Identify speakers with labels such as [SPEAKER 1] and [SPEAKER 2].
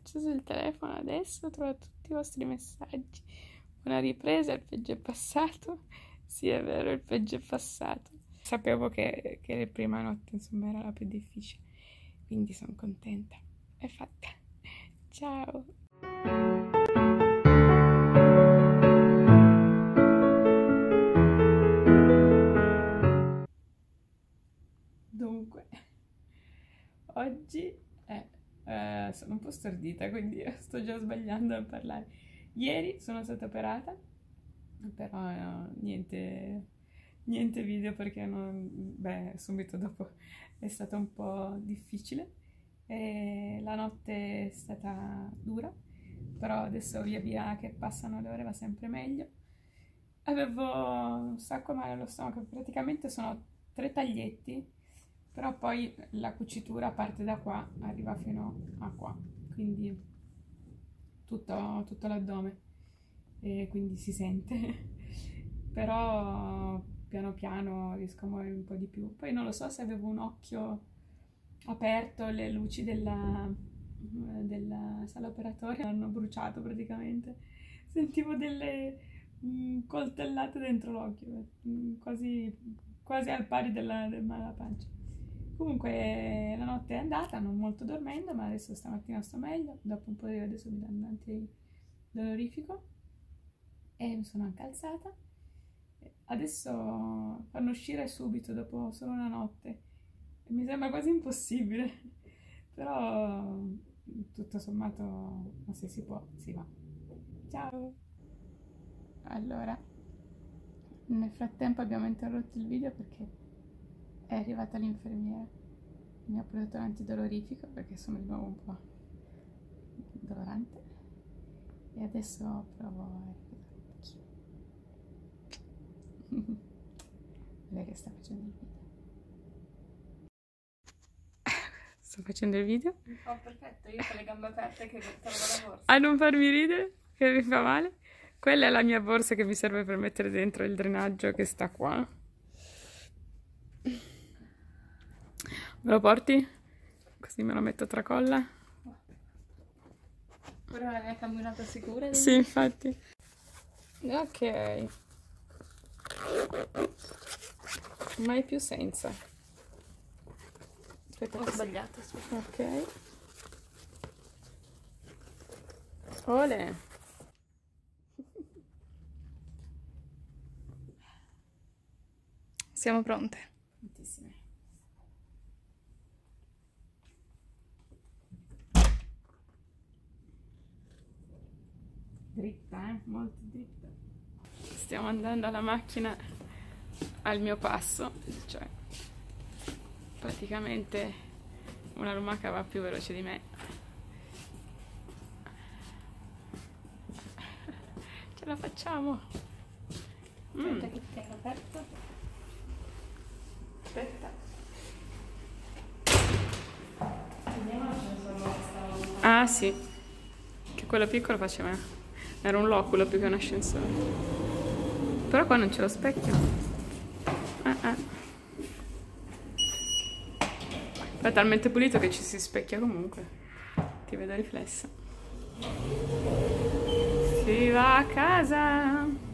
[SPEAKER 1] acceso il telefono adesso, ho trovato tutti i vostri messaggi. Una ripresa, il peggio è passato. Sì, è vero, il peggio è passato. Sapevo che, che la prima notte, insomma, era la più difficile. Quindi sono contenta. È fatta. Ciao. Dunque, oggi è, eh, sono un po' stordita, quindi sto già sbagliando a parlare. Ieri sono stata operata, però eh, niente, niente video perché non, beh, subito dopo è stato un po' difficile. E la notte è stata dura, però adesso via via che passano le ore va sempre meglio. Avevo un sacco male allo stomaco, praticamente sono tre taglietti, però poi la cucitura parte da qua, arriva fino a qua, quindi tutto, tutto l'addome, e quindi si sente. però piano piano riesco a muovere un po' di più. Poi non lo so se avevo un occhio aperto, le luci della, della sala operatoria hanno bruciato praticamente. Sentivo delle mh, coltellate dentro l'occhio, mh, quasi, quasi al pari della, del male pancia. Comunque la notte è andata, non molto dormendo, ma adesso stamattina sto meglio. Dopo un po' di adesso mi danno antidolorifico e mi sono anche alzata. Adesso fanno uscire subito dopo solo una notte. Mi sembra quasi impossibile, però tutto sommato, ma se si può, si va. Ciao! Allora, nel frattempo abbiamo interrotto il video perché è arrivata l'infermiera. Mi ha portato l'antidolorifico perché sono di nuovo un po' dolorante. E adesso provo a riposare un pochino. Lei che sta facendo il video. Sto facendo il video.
[SPEAKER 2] Oh, perfetto, io con le gambe aperte che trovo la borsa.
[SPEAKER 1] A non farmi ridere, che mi fa male. Quella è la mia borsa che mi serve per mettere dentro il drenaggio che sta qua. Me lo porti? Così me lo metto tra colla.
[SPEAKER 2] Ora la mia camminata sicura?
[SPEAKER 1] Sì, infatti. Ok. Mai più senza. Aspetta,
[SPEAKER 2] Ho sbagliato, aspetta.
[SPEAKER 1] Ok. Ole.
[SPEAKER 2] Siamo pronte.
[SPEAKER 1] Tantissime. Dritta, eh? Molto dritta. Stiamo andando alla macchina al mio passo, cioè praticamente una lumaca va più veloce di me. Ce la facciamo! Mm.
[SPEAKER 2] Aspetta che tengo aperto. Aspetta.
[SPEAKER 1] Ah sì, che quello piccolo faceva, era un loculo più che un ascensore. Però qua non c'è lo specchio. Ah, ah. È talmente pulito che ci si specchia comunque. Ti vedo riflessa. Si va a casa.